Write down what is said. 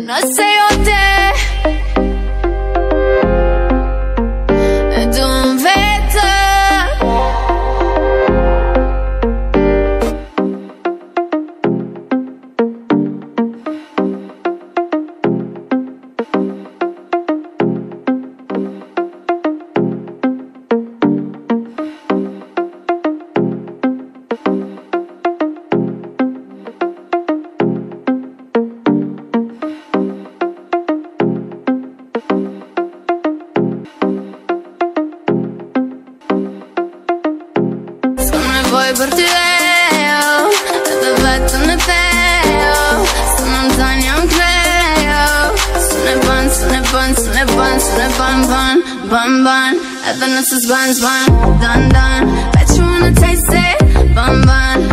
No sé dónde poi per E Heaven is buns, bun, done, done Bet you wanna taste it, bun, bun